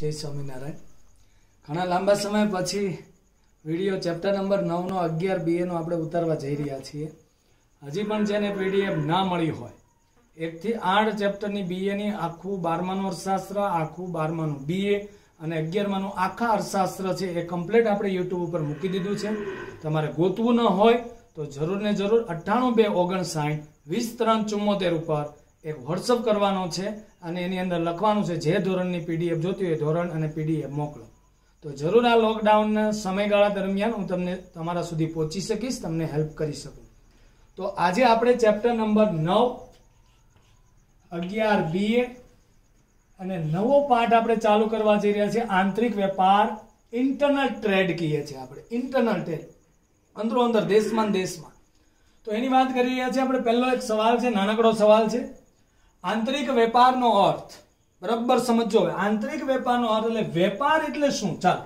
જય સ્વામિનારાયણ. ઘણા લાંબા સમય પછી વીડિયો ચેપ્ટર નંબર નવનો અગિયાર બીએનો આપણે ઉતારવા જઈ રહ્યા છીએ. હજી પણ જેને પીડીએફ ના મળી હોય, એકથી આઠ ચેપ્ટરની બીએની આખું બારમાનું અર્થશાસ્ત્ર, આખું બારમાનું બીએ અને અગિયારમાનું આખા અર્થશાસ્ત્ર છે એ કમ્પ્લીટ આપણે યુટ્યુબ ઉપર મૂકી દીધું છે. તમારે ગોતવું ન હોય તો જરૂર ને જરૂર અઠ્ઠાણું બે ઓગણસાઠ વીસ ત્રણ ચુમ્મોતેર ઉપર એક વોટ્સઅપ કરવાનો છે અને એની અંદર લખવાનું છે જે ધોરણની પીડીએફ જોતી હોય ધોરણ અને પીડીએફ મોકલો. તો જરૂર આ લોકડાઉનના સમયગાળા દરમિયાન હું તમને તમારા સુધી પહોંચી શકીશ, તમને હેલ્પ કરી શકું. તો આજે આપણે ચેપ્ટર નંબર નવ, અગિયાર બીએ અને નવો પાઠ આપણે ચાલુ કરવા જઈ રહ્યા છીએ. આંતરિક વેપાર ઇન્ટરનલ ટ્રેડ કહીએ છીએ આપણે. ઇન્ટરનલ ટ્રેડ અંદરો અંદર, દેશમાં દેશમાં. તો એની વાત કરી રહ્યા છીએ આપણે. પહેલો એક સવાલ છે, નાનકડો સવાલ છે. આંતરિક વેપારનો અર્થ. બરાબર સમજો આંતરિક વેપારનો અર્થ એટલે વેપાર એટલે શું? ચાલ.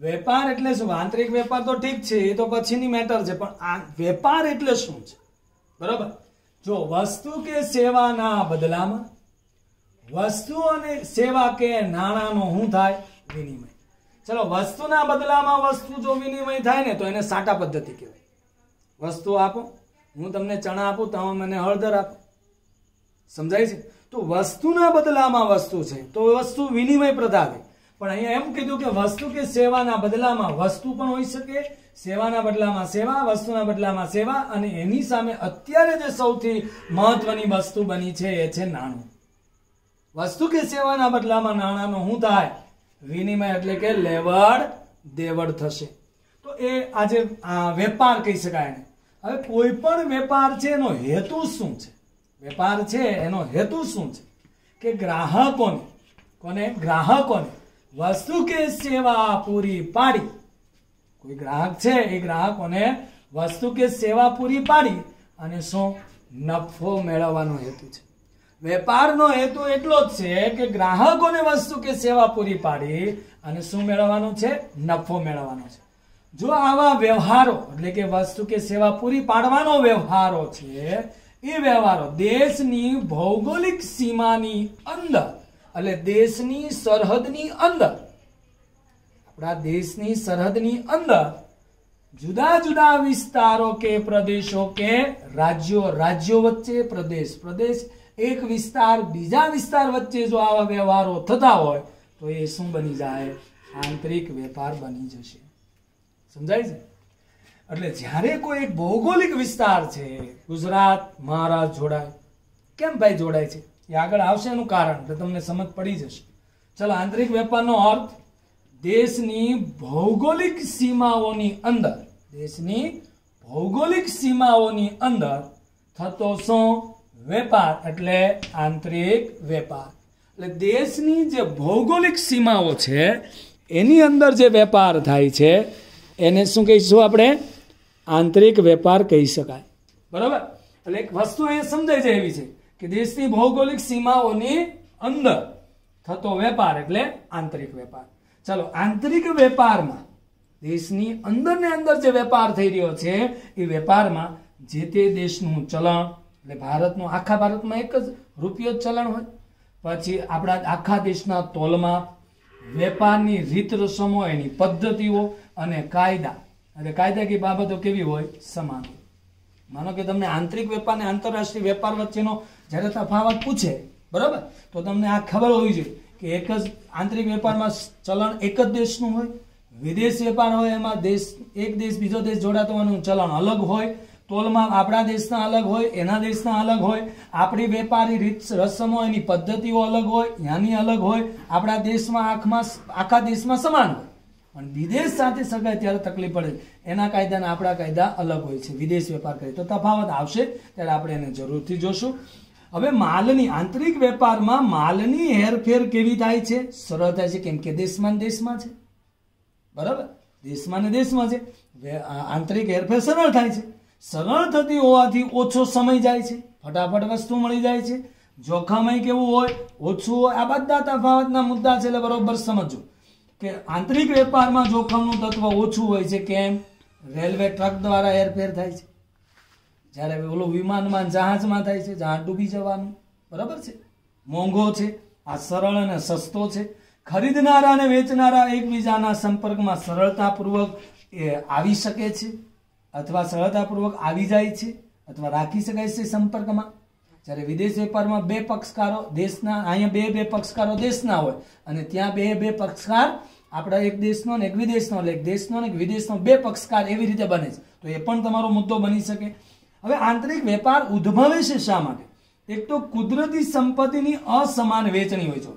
વેપાર એટલે શું? આંતરિક વેપાર તો ઠીક છે, એ તો પછીની મેટર છે, પણ આ વેપાર એટલે શું છે? બરાબર? જો વસ્તુ કે સેવાના બદલામાં, વસ્તુ અને સેવા કે નાણાંનો શું થાય? વિનિમય. ચલો, વસ્તુના બદલામાં વસ્તુ જો વિનિમય થાય ને, તો એને સાટા પદ્ધતિ કહેવાય. વસ્તુ આપો, હું તમને ચણા આપું, તમે મને હળદર આપો. સમજાય છે? તો વસ્તુના બદલામાં વસ્તુ છે. તો વસ્તુ વિનિમય પ્રથા પણ અહીંયા એમ કીધું કે વસ્તુ કે સેવાના બદલામાં વસ્તુ પણ હોઈ શકે. સેવાના બદલામાં સેવા, વસ્તુના બદલામાં સેવા અને એની સામે અત્યારે જે સૌથી મહત્વની વસ્તુ બની છે એ છે નાણું. વસ્તુ કે સેવાના બદલામાં નાણાંનો શું થાય? વિનિમય એટલે કે લેવડ દેવડ થશે. તો એ આજે વેપાર કહી શકાય એને. હવે કોઈ પણ વેપાર છે એનો હેતુ શું છે? વેપાર છે, એનો હેતુ શું છે? કે ગ્રાહકોને, કોને? ગ્રાહકોને વસ્તુ કે સેવા પૂરી પાડી. કોઈ ગ્રાહક છે, એ ગ્રાહકોને વસ્તુ કે સેવા પૂરી પાડી અને શું? નફો મેળવવાનો હેતુ છે. વેપારનો હેતુ એટલો જ છે કે ગ્રાહકોને વસ્તુ કે સેવા પૂરી પાડી અને શું મેળવવાનું છે? નફો મેળવવાનો છે. જો આવા વ્યવહારો, એટલે કે વસ્તુ કે સેવા પૂરી પાડવાનો વ્યવહારો છે એ વ્યવહારો દેશની ભૌગોલિક સીમાની અંદર એટલે દેશની સરહદની અંદર. આપણા દેશની સરહદની અંદર જુદા જુદા વિસ્તારો કે પ્રદેશો કે રાજ્યો રાજ્યો વચ્ચે પ્રદેશ પ્રદેશ એક વિસ્તાર બીજા વિસ્તાર વચ્ચે જો આવા વ્યવહારો થતા હોય તો એ શું બની જાય? આંતરિક વેપાર બની જશે. સમજાય છે? એટલે જ્યારે કોઈ એક ભૌગોલિક વિસ્તાર છે, ગુજરાત મહારાષ્ટ્ર જોડાય, કેમ ભાઈ જોડાય છે? એ આગળ આવશે એનું કારણ તો તમને સમજ પડી જશે. ચલો, આંતરિક વેપારનો અર્થ, દેશની ભૌગોલિક સીમાઓની અંદર, દેશની ભૌગોલિક સીમાઓની અંદર થતો શું? વેપાર, એટલે આંતરિક વેપાર. એટલે દેશની જે ભૌગોલિક સીમાઓ છે, એની અંદર જે વેપાર થાય છે, એને શું કહીશું આપણે? આંતરિક વેપાર કહી શકાય. બરાબર? એટલે એક વસ્તુ એ સમજાય છે એવી છે કે દેશની ભૌગોલિક સીમાઓની અંદર થતો વેપાર એટલે આંતરિક વેપાર. ચાલો, આંતરિક વેપારમાં દેશની અંદર ને અંદર જે વેપાર થઈ રહ્યો છે, એ વેપારમાં જે તે દેશનું ચલણ, એટલે ભારતનું, આખા ભારતમાં એક જ રૂપિયો ચલણ હોય. પછી આપણા આખા દેશના તોલમાં વેપારની રીત રસમો એની પદ્ધતિઓ અને કાયદા એટલે કાયદાકીય બાબતો કેવી હોય? સમાન. માનો કે તમને આંતરિક વેપાર અને આંતરરાષ્ટ્રીય વેપાર વચ્ચેનો જ્યારે તફાવત પૂછે, બરાબર? તો તમને આ ખબર હોવી જોઈએ કે એક જ આંતરિક વેપારમાં ચલણ એક જ દેશનું હોય, વિદેશ વેપાર હોય, એમાં દેશ, એક દેશ બીજો દેશ જોડાતો હોવાનું ચલણ અલગ હોય, તોલમાં આપણા દેશના અલગ હોય, એના દેશના અલગ હોય, આપણી વેપારી રીત, રસમો, એની પદ્ધતિઓ અલગ હોય એની અલગ હોય, આપણા દેશમાં આંખમાં આખા દેશમાં સમાન હોય. પણ વિદેશ સાથે સગાય ત્યારે તકલીફ પડે એના કાયદા આપણા કાયદા અલગ હોય છે. વિદેશ વેપાર કરીએ તો તફાવત આવશે, ત્યારે આપણે એને જરૂરથી જોશું. હવે માલની, આંતરિક વેપારમાં માલની હેરફેર કેવી થાય છે? સરળ થાય છે કેમ કે દેશમાં દેશમાં છે. બરાબર? દેશમાં ને દેશમાં છે. આંતરિક હેરફેર સરળ થાય છે. સરળ થતી હોવાથી ઓછો સમય જાય છે. ફટાફટ વસ્તુ મળી જાય છે. જોખમય કેવું હોય, ઓછું હોય, આ બધા તફાવતના મુદ્દા છે એટલે બરોબર સમજો કે આંતરિક વેપારમાં જોખમનું તત્વ ઓછું હોય છે, કેમ? રેલવે ટ્રક દ્વારા હેરફેર થાય છે. જ્યારે ઓલું વિમાનમાં જહાજમાં થાય છે, જહાજ ડૂબી જવાનું. બરાબર છે? મોંઘો છે, આ સરળ અને સસ્તો છે. ખરીદનારા અને વેચનારા એકબીજાના સંપર્કમાં સરળતાપૂર્વક આવી શકે છે, અથવા સરળતાપૂર્વક આવી જાય છે, અથવા રાખી શકાય છે સંપર્કમાં. જ્યારે વિદેશ વેપારમાં બે પક્ષકારો દેશના, અહીંયા બે બે પક્ષકારો દેશના હોય, અને ત્યાં બે બે પક્ષકાર આપણા એક દેશનો અને એક વિદેશનો, એટલે એક દેશનો અને એક વિદેશનો બે પક્ષકાર એવી રીતે બને છે. તો એ પણ તમારો મુદ્દો બની શકે. હવે આંતરિક વેપાર ઉદ્ભવે છે શા માટે? એક તો કુદરતી સંપત્તિની અસમાન વેચણી હોય છે.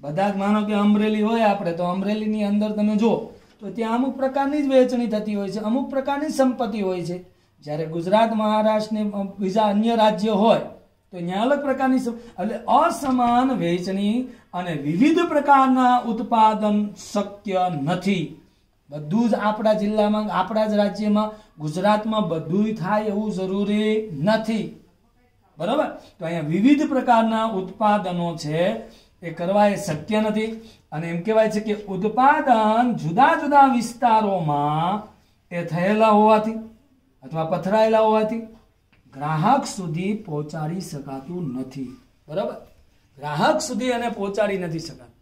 બધા જ માનો કે અમરેલી હોય આપણે, તો અમરેલીની અંદર તમે જુઓ, તો ત્યાં અમુક પ્રકારની જ વેચણી થતી હોય છે, અમુક પ્રકારની સંપત્તિ હોય છે. જ્યારે ગુજરાત, મહારાષ્ટ્ર ને બીજા અન્ય રાજ્ય હોય તો ત્યાં અલગ પ્રકારની એટલે અસમાન વેચણી અને વિવિધ પ્રકારના ઉત્પાદન શક્ય નથી. બધું જ આપણા જિલ્લામાં, આપણા જ રાજ્યમાં, ગુજરાતમાં બધું થાય એવું જરૂરી નથી. બરાબર? તો અહીંયા વિવિધ પ્રકારના ઉત્પાદનો છે, એ કરવા એ શક્ય નથી. અને એમ કહેવાય છે કે ઉત્પાદન જુદા જુદા વિસ્તારોમાં એ થયેલા હોવાથી, અથવા પથરાયેલા હોવાથી ગ્રાહક સુધી પહોંચાડી શકાતું નથી. બરાબર? ગ્રાહક સુધી એને પહોંચાડી નથી શકાતું.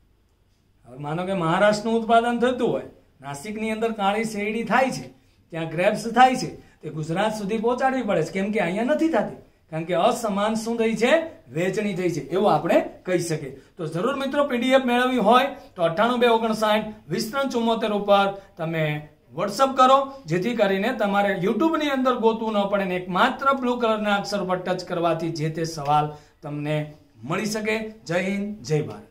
હવે માનો કે મહારાષ્ટ્રનું ઉત્પાદન થતું હોય, નાસિકની અંદર કાળી શેરડી થાય છે, ત્યાં ગ્રેપ્સ થાય છે, તે ગુજરાત સુધી પહોંચાડવી પડે છે. કેમ કે અહીંયા નથી થતી. કારણ કે અસમાન શું થઈ છે, વેચણી થઈ છે, એવું આપણે કહી શકીએ. તો જરૂર મિત્રો પીડીએફ મેળવવી હોય તો અઠ્ઠાણું બે ઓગણસાઠ, વીસ ત્રણ ચુમ્મોતેર ઉપર તમે વોટ્સઅપ કરો, જેથી કરીને તમારે યુટ્યુબની અંદર ગોતવું ન પડે ને એક માત્ર બ્લુ કલરના અક્ષર પર ટચ કરવાથી જે તે સવાલ તમને મળી શકે. જય હિન્દ, જય ભારત.